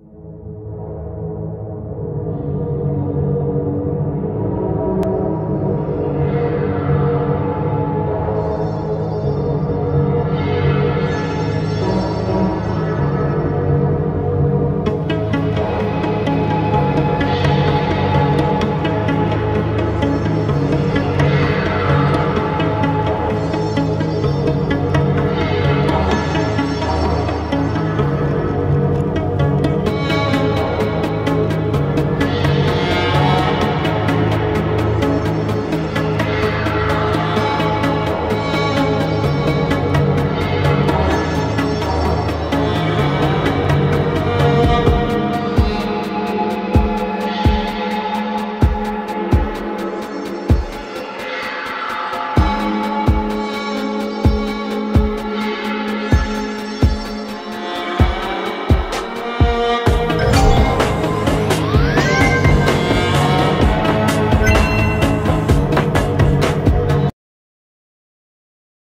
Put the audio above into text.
you